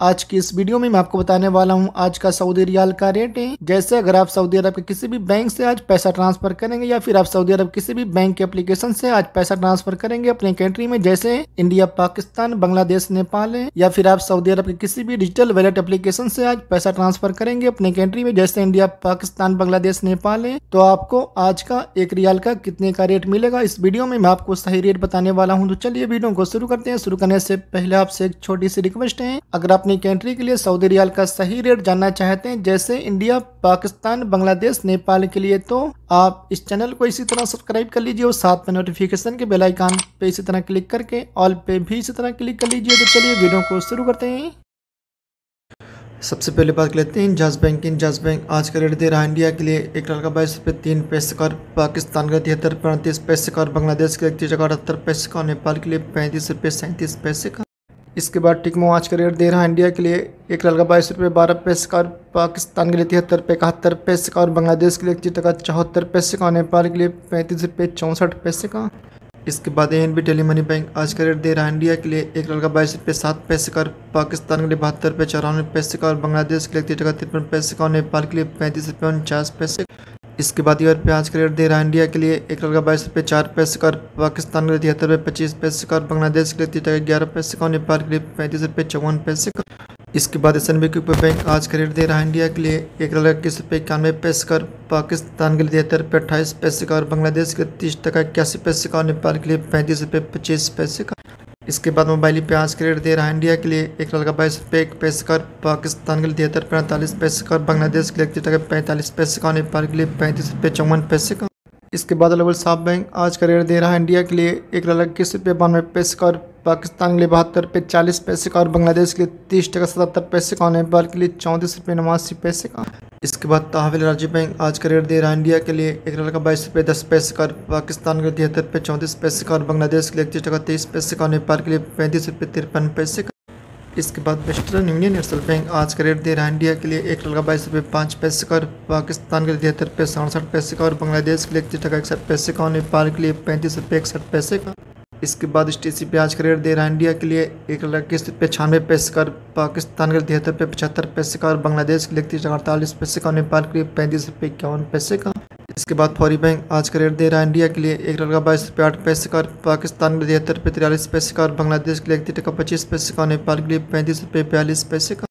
आज की इस वीडियो में मैं आपको बताने वाला हूँ, आज का सऊदी रियाल का रेट है। जैसे अगर आप सऊदी अरब के किसी भी बैंक से आज पैसा ट्रांसफ़र करेंगे या फिर आप सऊदी अरब किसी भी बैंक के एप्लीकेशन से आज पैसा ट्रांसफ़र करेंगे अपने कंट्री में, जैसे इंडिया, पाकिस्तान, बांग्लादेश, नेपाल है, या फिर आप सऊदी अरब के किसी भी डिजिटल वैलेट एप्लीकेशन से आज पैसा ट्रांसफ़र करेंगे अपने कंट्री में, जैसे इंडिया, पाकिस्तान, बांग्लादेश, नेपाल है तो आपको आज का एक रियाल का कितने का रेट मिलेगा, इस वीडियो में मैं आपको सही रेट बताने वाला हूँ। तो चलिए वीडियो को शुरू करते हैं। शुरू करने से पहले आपसे एक छोटी सी रिक्वेस्ट है, अगर अपनी कंट्री के लिए सऊदी रियाल का सही रेट जानना चाहते हैं। जैसे इंडिया, पाकिस्तान, बांग्लादेश, नेपाल के लिए तो आप इस चैनल को इसी तरह सब्सक्राइब कर लीजिए और साथ में नोटिफिकेशन के बेल आइकन पे इसी तरह क्लिक करके ऑल पे भी इसी तरह क्लिक कर लीजिए। तो चलिए वीडियो को शुरू करते हैं। सबसे पहले बात कर लेते हैं इंजाज बैंक इंजाज बैंक आज का रेट दे रहा है इंडिया के लिए एक डॉलर का बाईस रुपये तीन पैसे का पाकिस्तान का तिहत्तर पैंतीस पैसे का और बांग्लादेश के इकतीस अठहत्तर पैसे का नेपाल के लिए पैंतीस रुपये सैंतीस पैसे का। इसके बाद टिकमो आज का रेट दे रहा है इंडिया के लिए। एक डॉलर का बाईस रुपये, बारह पैसे का और पाकिस्तान के लिए तिहत्तर रुपये, इकहत्तर पैसे का और बांग्लादेश के लिए इकतीस टका चौहत्तर पैसे का। नेपाल के लिए पैंतीस रुपये, चौंसठ पैसे का। इसके बाद N B tele money bank आज का रेट दे रहा है इंडिया के लिए। एक डॉलर का बाईस रुपये, सात पैसे का पाकिस्तान के लिए बहत्तर रुपये, चौरानवे पैसे का और बांग्लादेश के लिए इकतीस टका तिरपन पैसे का। और नेपाल के लिए पैंतीस रुपये, उनचास पैसे इसके बाद ईयर पे आज का रेट दे रहा है इंडिया के लिए। एक डॉलर का बाईस रुपये चार पैसे का पाकिस्तान के लिए तिहत्तर रुपये पच्चीस पैसे का बांग्लादेश के लिए तीस टका ग्यारह पैसे का नेपाल के लिए पैंतीस रुपये चौवन पैसे का। इसके बाद एस एन बी बैंक आज का रेट दे रहा है इंडिया के लिए। एक डॉलर इक्कीस रुपये इक्यानवे पैसे का पाकिस्तान के लिए तिहत्तर रुपये अट्ठाईस पैसे का और बांग्लादेश के लिए तीस टका, इक्यासी पैसे का नेपाल के लिए पैंतीस रुपये पच्चीस पैसे का। इसके बाद मोबाइल पे आज का रेट दे रहा है। इंडिया के लिए एक का बाईस रुपये एक पैसे का पाकिस्तान के लिए तिहत्तर, पैंतालीस पैसे का और बांग्लादेश के लिए इकतीस टका, पैंतालीस पैसे का और नेपाल के लिए पैंतीस रुपये चौवन पैसे का इसके बाद लेवल साफ़ बैंक आज का रेट दे रहा है। इंडिया के लिए एक डॉलर इक्कीस रुपये बानवे पैसे का और पाकिस्तान के लिए बहत्तर रुपये चालीस पैसे का और बांग्लादेश के लिए तीस टका सतहत्तर पैसे का नेपाल के लिए चौंतीस रुपये नवासी पैसे का इसके बाद तहवील राज्य बैंक आज का रेट दे रहा है इंडिया के लिए। एक डॉलर का बाईस रुपये दस पैसे का पाकिस्तान के तिहत्तर रुपये चौंतीस पैसे का और बांग्लादेश के लिए इकतीस टका, तेईस पैसे का नेपाल के लिए पैंतीस रुपये तिरपन पैसे का। इसके बाद वेस्टर्न यूनियन नेशनल बैंक आज का रेट दे रहा है इंडिया के लिए। एक डॉलर का बाईस रुपये पाँच पैसे का पाकिस्तान के लिए तिहत्तर रुपये सड़सठ पैसे का और बांग्लादेश के लिए इकतीस टका, इकसठ पैसे का और नेपाल के लिए पैंतीस रुपये इकसठ पैसे का। इसके बाद एस टी सी पे आज का रेट दे रहा है। इंडिया के लिए एक इक्कीस रुपये छियानवे पैसे का पाकिस्तान के लिए तिहत्तर रुपये पचहत्तर पैसे का और बांग्लादेश के लिए इकतीस अड़तालीस पैसे का नेपाल के लिए पैंतीस रुपये इक्यावन पैसे का। इसके बाद फौरी बैंक आज का रेट दे रहा है। इंडिया के लिए एक डॉलर का बाईस रुपये आठ पैसे का पाकिस्तान के लिए तिहत्तर रुपये तिरालीस पैसे का और बांग्लादेश के लिए इकतीस टका पच्चीस पैसे का नेपाल के लिए पैंतीस रुपये बयालीस पैसे का।